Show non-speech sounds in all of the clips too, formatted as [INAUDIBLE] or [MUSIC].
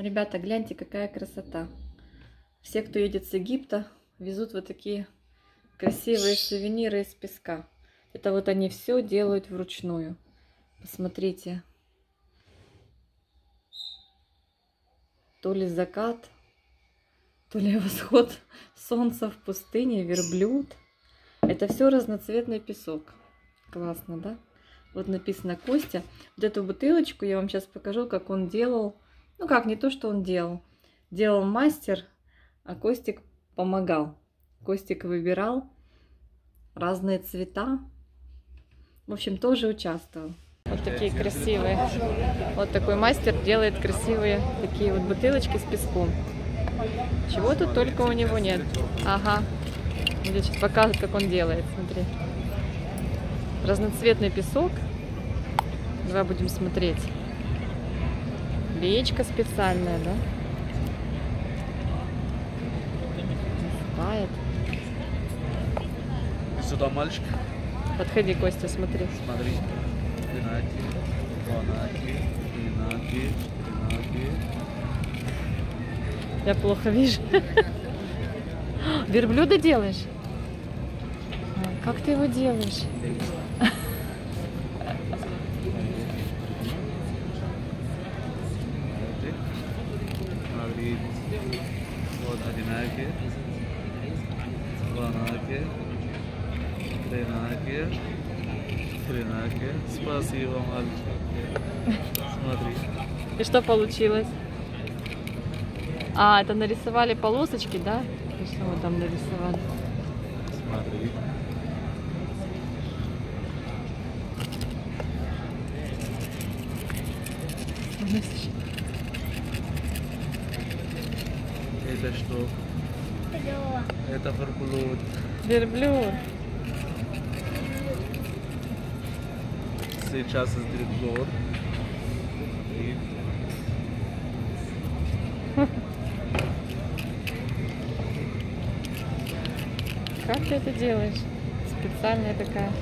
Ребята, гляньте, какая красота. Все, кто едет с Египта, везут вот такие красивые сувениры из песка. Это вот они все делают вручную. Посмотрите. То ли закат, то ли восход солнца в пустыне, верблюд. Это все разноцветный песок. Классно, да? Вот написано Костя. Вот эту бутылочку я вам сейчас покажу, как он делал. Ну как, не то, что он делал. Делал мастер, а Костик помогал. Костик выбирал разные цвета. В общем, тоже участвовал. Вот такие красивые. Вот такой мастер делает красивые такие вот бутылочки с песком. Чего тут только у него нет. Ага. Я сейчас покажет, как он делает. Смотри. Разноцветный песок. Давай будем смотреть. Леечка специальная, да? Наступает. Сюда, мальчик. Подходи, Костя, смотри. Смотри. Пинаки, планаки, пинаки, пинаки. Я плохо вижу. Верблюда делаешь? А, Как ты его делаешь? Смотри. Вот одинаки. Планаки. Пинаки. Пинаки. Спасибо, мальчик. Смотри. И что получилось? А, это нарисовали полосочки, да? И что вы там нарисовали? Смотри. Это что? Это верблюд. Верблюд. Сейчас издрит гор. И Как ты это делаешь? Специальная такая.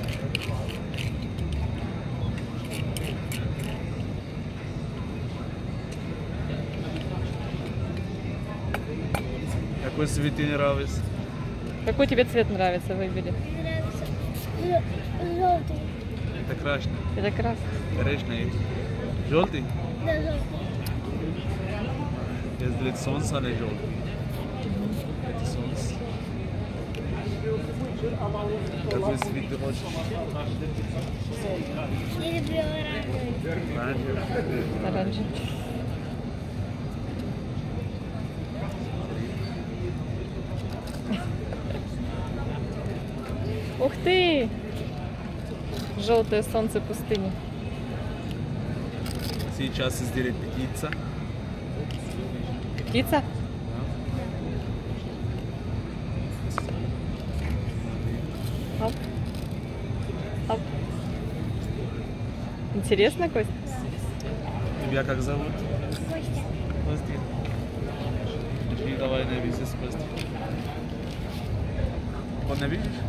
Какой цвет тебе нравится? Какой тебе цвет нравится, выбери. Желтый. Это красный. Это красный. Коричневый. Желтый? Да, желтый. Если солнце, а не желтый. Это солнце. Какой цвет ты хочешь? Я люблю оранжевый. Оранжевый. Оранжевый. Ух ты! Желтое солнце пустыни. Сейчас изделит птица. Птица? Оп. Оп. Интересно, Кость? Тебя как зовут? Костя. Костя. Давай на висе с Костей. Он видишь?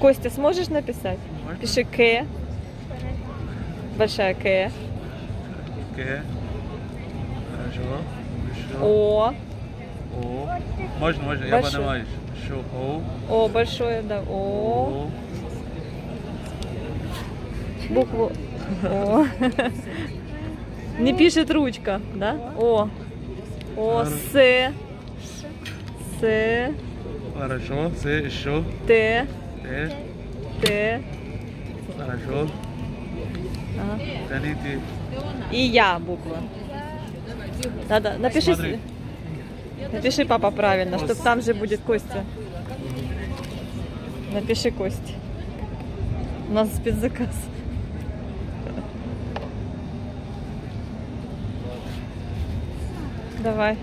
Костя, сможешь написать? Можно? Пиши К. Большая К. К. Хорошо. О. О. Можно, можно, я Большой. понимаю. Еще О. О, большое, да. О. О. Букву О. Не пишет ручка, да? О. О, С. С. Хорошо. С. Еще. Т. Т. Т. Хорошо. Ага. Тяните. И я буква. Надо, напиши, Смотри. напиши, папа, правильно, чтобы там же будет Костя. Напиши Костя. У нас спецзаказ. Давай.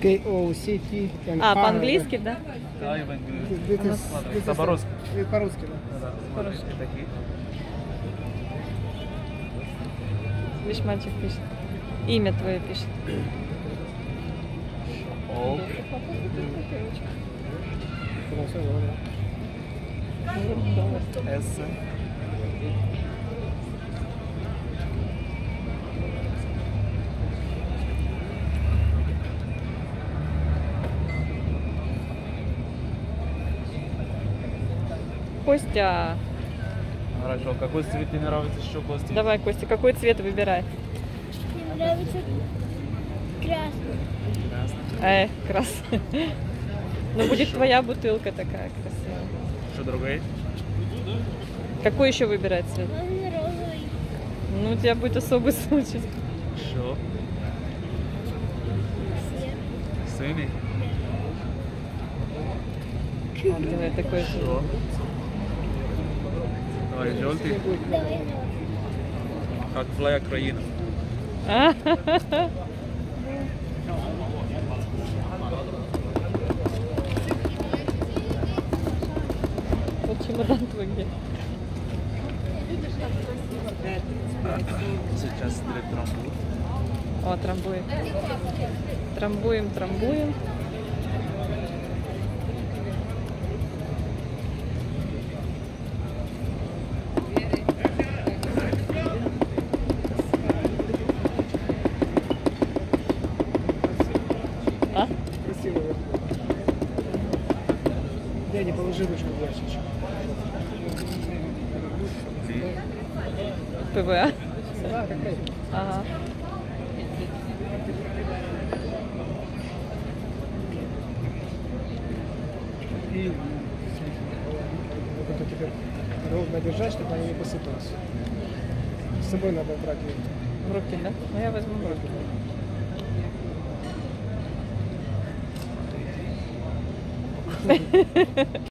K-O-C-T. and А, по-английски, да? Да, this is- по-русски. э, По-русски, да. Смотри, такие. Видишь, мальчик пишет. Имя твое пишет. С. Костя. Хорошо, какой цвет тебе нравится еще, Костя? Давай, Костя, какой цвет выбирай? Мне нравится красный. Красный. Э, красный. Ну, будет твоя бутылка такая красивая. Что другой? Какой еще выбирать цвет? Розовый. Ну, у тебя будет особый случай. Свет. Синий. Давай такой же. Давай, желтый. Как флаг Украины. Вот чемодан твой где? Сейчас будет. О, трамбуем. Трамбуем, трамбуем. Положи ручку в ящичек. ПВА? Да, какая? Ага. И вот это теперь ровно держать, чтобы они не посыпались. С собой надо брать. В руки, да? Ну, я возьму в руки. [LAUGHS]